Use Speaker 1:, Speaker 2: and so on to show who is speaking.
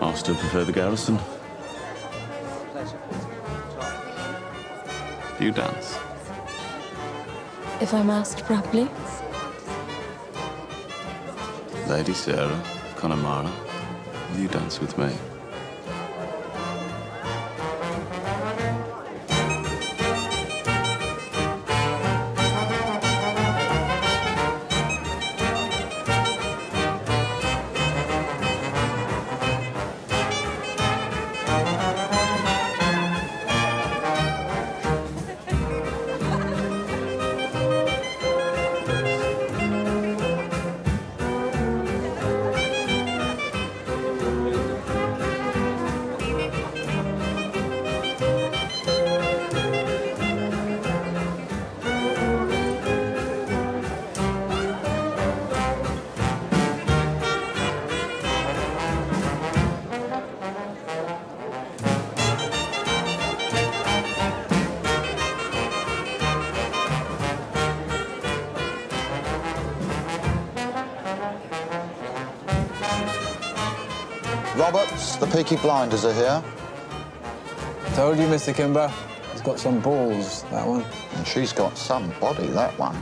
Speaker 1: I still prefer the garrison. Do you dance?
Speaker 2: If I'm asked properly,
Speaker 1: Lady Sarah Connemara, will you dance with me?
Speaker 3: Roberts, the Peaky Blinders are here.
Speaker 4: Told you, Mr. Kimber. He's got some balls, that one.
Speaker 3: And she's got some body, that one.